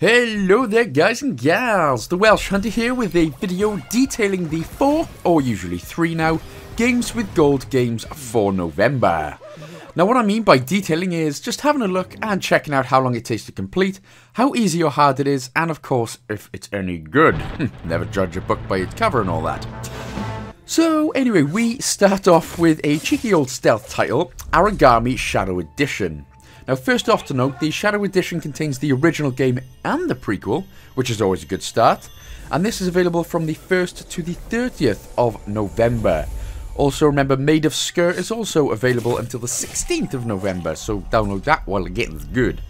Hello there guys and gals, the Welsh Hunter here with a video detailing the 4, or usually 3 now, Games with Gold games for November. Now what I mean by detailing is just having a look and checking out how long it takes to complete, how easy or hard it is, and of course if it's any good. Never judge a book by its cover and all that. So anyway, we start off with a cheeky old stealth title, Aragami Shadow Edition. Now, first off to note, the Shadow Edition contains the original game and the prequel, which is always a good start, and this is available from the 1st to the 30th of November. Also, remember, Maid of Sker is also available until the 16th of November, so download that while it gets good.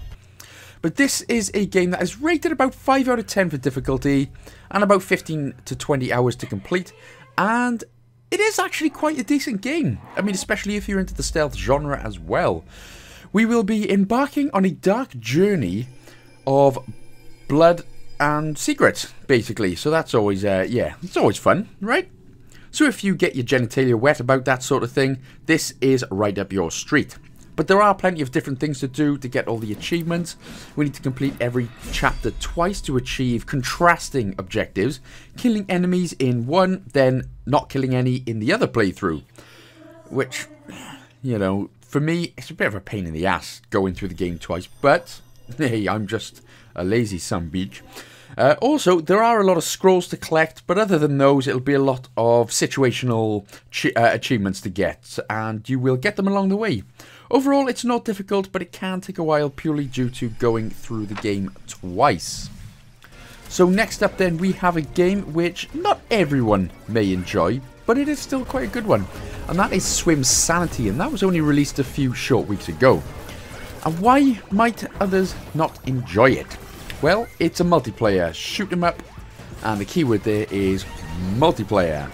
But this is a game that is rated about 5 out of 10 for difficulty, and about 15 to 20 hours to complete, and it is actually quite a decent game. I mean, especially if you're into the stealth genre as well we will be embarking on a dark journey of blood and secrets, basically. So that's always, uh, yeah, it's always fun, right? So if you get your genitalia wet about that sort of thing, this is right up your street. But there are plenty of different things to do to get all the achievements. We need to complete every chapter twice to achieve contrasting objectives, killing enemies in one, then not killing any in the other playthrough. Which, you know, for me, it's a bit of a pain in the ass going through the game twice, but hey, I'm just a lazy some beach. Uh, also, there are a lot of scrolls to collect, but other than those, it'll be a lot of situational uh, achievements to get, and you will get them along the way. Overall, it's not difficult, but it can take a while purely due to going through the game twice. So next up then, we have a game which not everyone may enjoy, but it is still quite a good one. And that is Swimsanity, and that was only released a few short weeks ago. And why might others not enjoy it? Well, it's a multiplayer shoot 'em up, and the keyword there is multiplayer.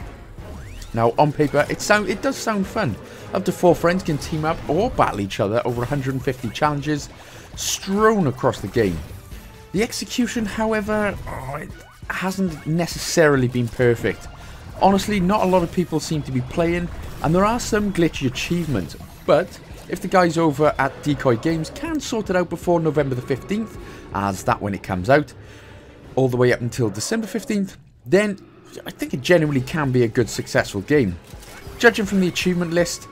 Now, on paper, it sound it does sound fun. Up to four friends can team up or battle each other over 150 challenges strewn across the game. The execution, however, oh, it hasn't necessarily been perfect. Honestly, not a lot of people seem to be playing, and there are some glitchy achievements, but if the guys over at Decoy Games can sort it out before November the 15th, as that when it comes out, all the way up until December 15th, then I think it genuinely can be a good successful game. Judging from the achievement list,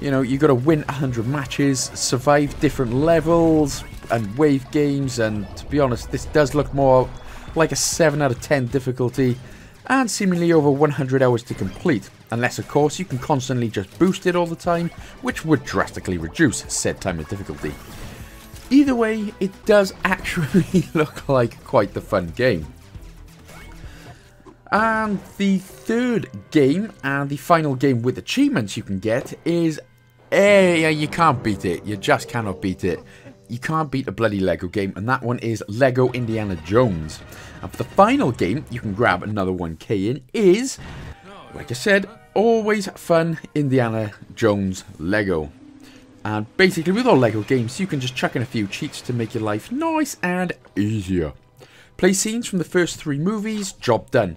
you know, you've got to win 100 matches, survive different levels and wave games, and to be honest, this does look more like a 7 out of 10 difficulty and seemingly over 100 hours to complete, unless of course you can constantly just boost it all the time, which would drastically reduce said time of difficulty. Either way, it does actually look like quite the fun game. And the third game, and the final game with achievements you can get, is... Eh, you can't beat it. You just cannot beat it you can't beat a bloody Lego game, and that one is Lego Indiana Jones. And for the final game, you can grab another 1k in, is, like I said, always fun Indiana Jones Lego. And basically, with all Lego games, you can just chuck in a few cheats to make your life nice and easier. Play scenes from the first three movies, job done.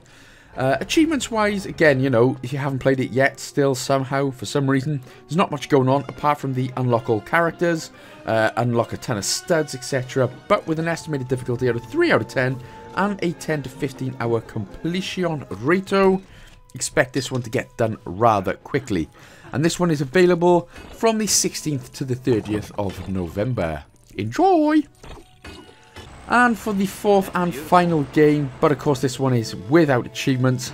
Uh, achievements wise, again, you know, if you haven't played it yet, still somehow, for some reason, there's not much going on apart from the unlock all characters, uh, unlock a ton of studs, etc. But with an estimated difficulty out of 3 out of 10 and a 10 to 15 hour completion rate, expect this one to get done rather quickly. And this one is available from the 16th to the 30th of November. Enjoy! And for the fourth and final game, but of course this one is without achievements,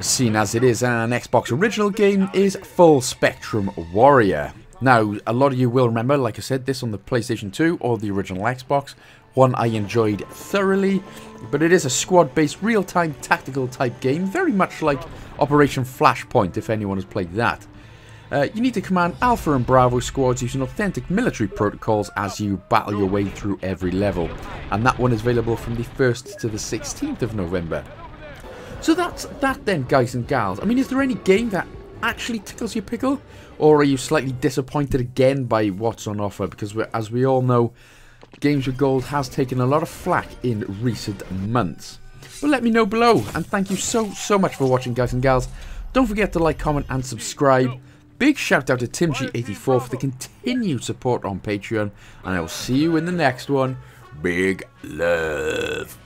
seen as it is an Xbox original game, is Full Spectrum Warrior. Now, a lot of you will remember, like I said, this on the PlayStation 2 or the original Xbox, one I enjoyed thoroughly, but it is a squad-based real-time tactical type game, very much like Operation Flashpoint if anyone has played that. Uh, you need to command Alpha and Bravo squads using authentic military protocols as you battle your way through every level. And that one is available from the 1st to the 16th of November. So that's that then, guys and gals. I mean, is there any game that actually tickles your pickle? Or are you slightly disappointed again by what's on offer? Because as we all know, Games with Gold has taken a lot of flack in recent months. But let me know below, and thank you so, so much for watching, guys and gals. Don't forget to like, comment, and subscribe. Big shout out to TimG84 for the continued support on Patreon, and I will see you in the next one. Big love.